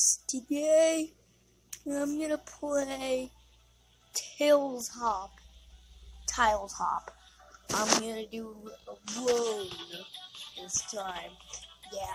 guys, today I'm gonna play Tails Hop. Tiles Hop. I'm gonna do a this time. Yeah,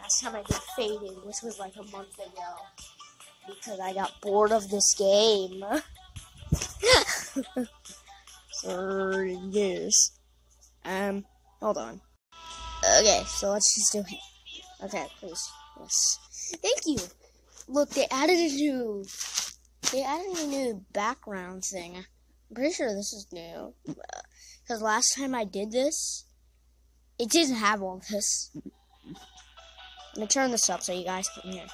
last time I did Fading, which was like a month ago. Because I got bored of this game. so, yes. Um, hold on. Okay, so let's just do it. Okay, please. Yes. Thank you. Look, they added a new. They added a new background thing. I'm pretty sure this is new. Because last time I did this, it didn't have all this. Let me turn this up so you guys can hear.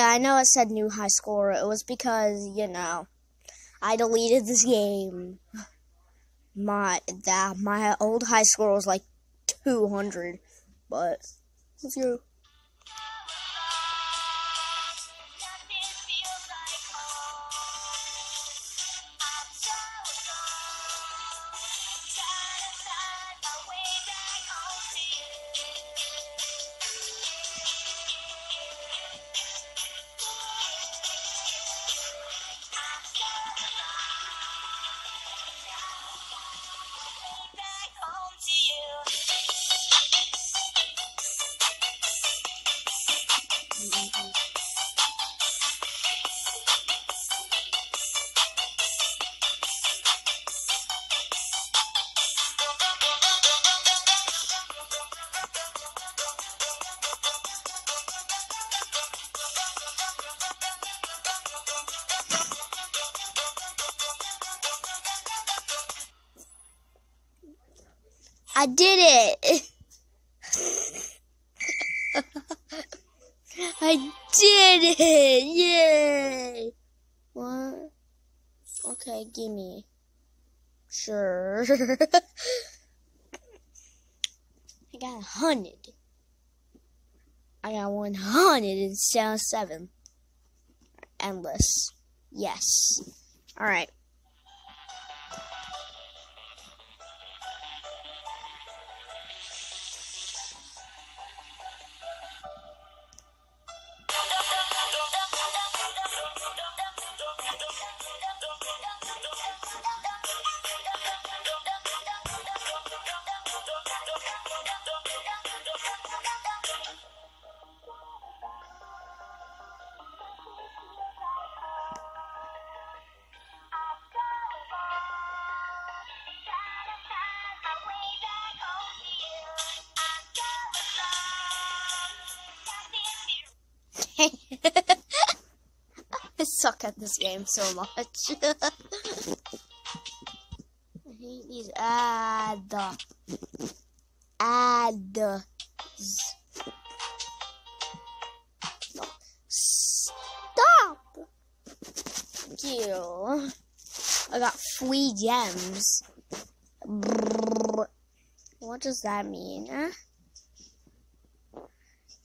Yeah, I know it said new high score. It was because, you know, I deleted this game. My that my old high score was like 200, but let's I did it. I did it. Yay. What? Okay, gimme. Sure. I got a hundred. I got one hundred instead of seven. Endless. Yes. Alright. I suck at this game so much. I hate these ads. Ads. No. Stop! Thank you. I got free gems. What does that mean? Huh?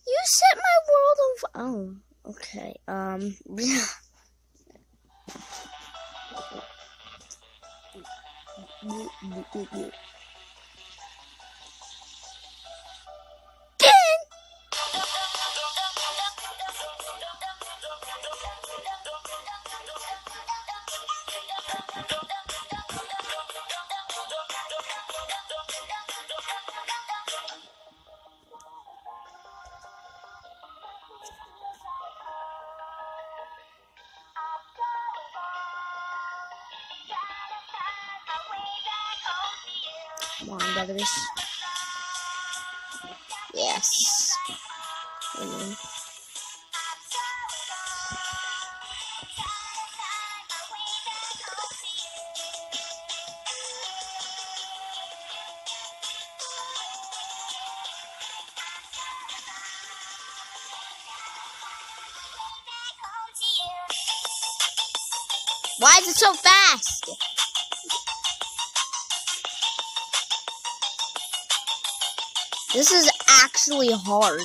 You set my world on. Oh, okay. Um. Come on, brothers. Yes. Amen. Why is it so fast? This is actually hard.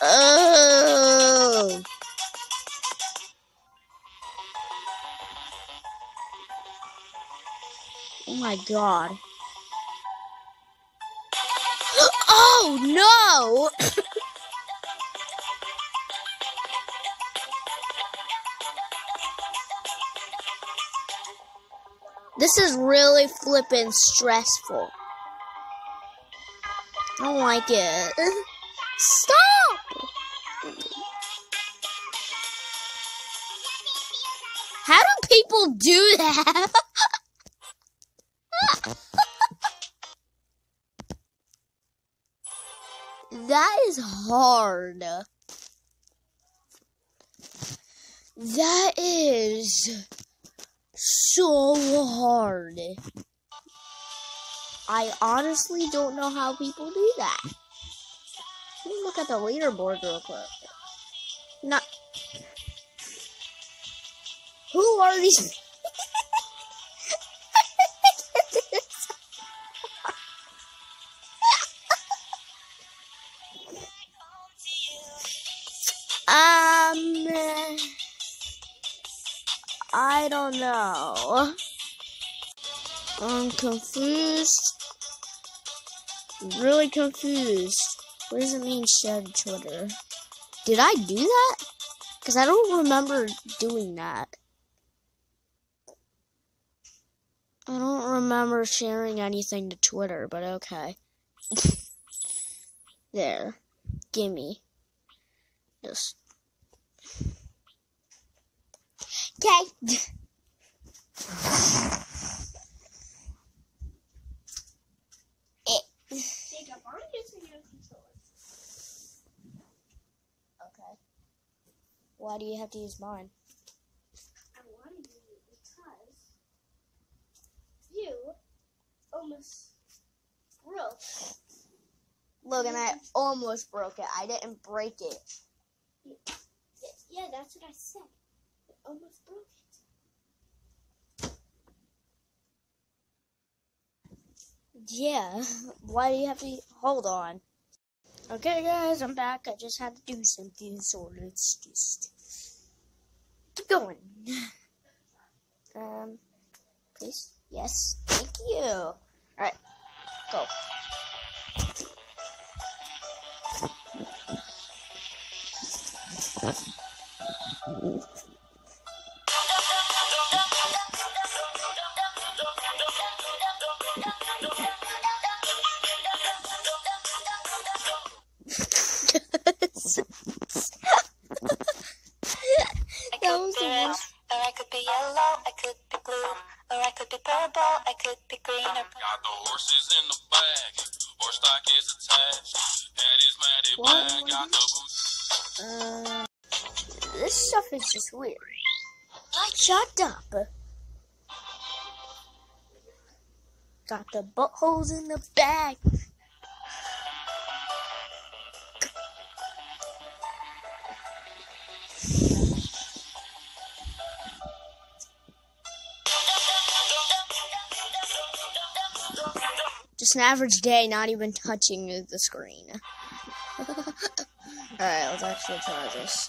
Oh. Oh my god. Oh no! This is really flippin' stressful. I don't like it. Stop! How do people do that? that is hard. That is so hard. I honestly don't know how people do that. Let me look at the leaderboard real quick. Not. Who are these? um. I don't know. I'm confused. Really confused. What does it mean share to Twitter? Did I do that? Because I don't remember doing that. I don't remember sharing anything to Twitter, but okay. there. Gimme. Just. Okay. Okay. Why do you have to use mine? I wanted to because you almost broke. Logan, I almost broke it. I didn't break it. Yeah, that's what I said. Almost broke it. Yeah. Why do you have to hold on? Okay, guys, I'm back. I just had to do something, so let's just keep going. Um, please. Yes. Thank you. All right. Go. Just weird. Shut up. Got the buttholes in the bag. Just an average day, not even touching the screen. Alright, let's actually try this.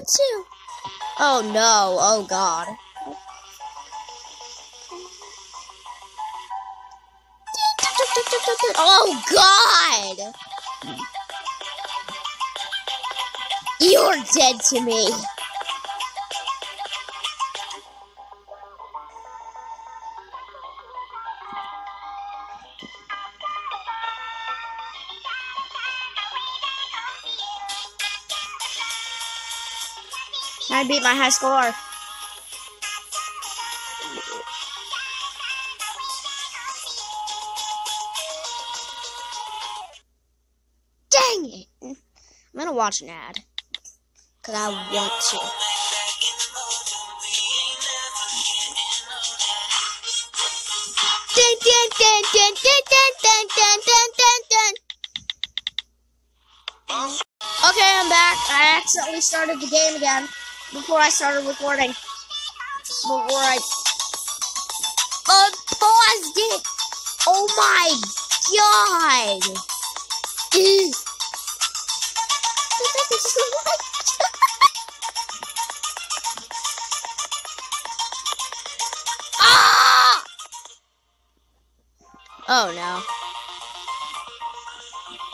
good. Oh no, oh god. Oh god! You're dead to me. I beat my high score. Dang it! I'm gonna watch an ad. Because I want to. Okay, I'm back. I accidentally started the game again before I started recording. Before I uh, paused it. Oh my god. ah! Oh no.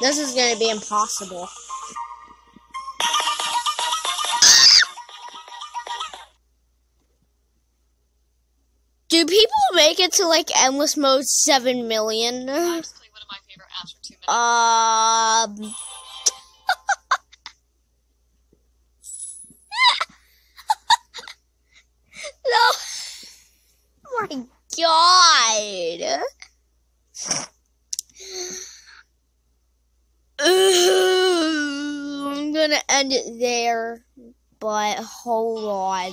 This is gonna be impossible. make it to like endless mode seven million. Honestly, one of my favorite apps for two minutes. Um. no. Oh my God. Ooh, I'm gonna end it there, but hold on.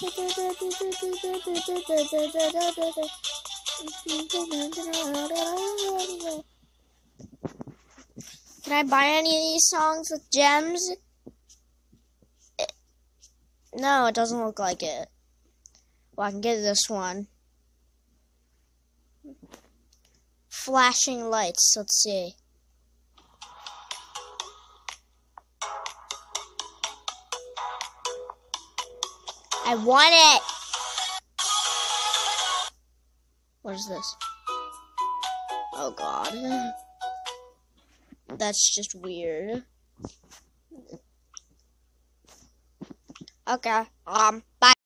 Can I buy any of these songs with gems? It, no, it doesn't look like it. Well, I can get this one. Flashing lights, let's see. I want it! What is this? Oh god. That's just weird. Okay, um, bye.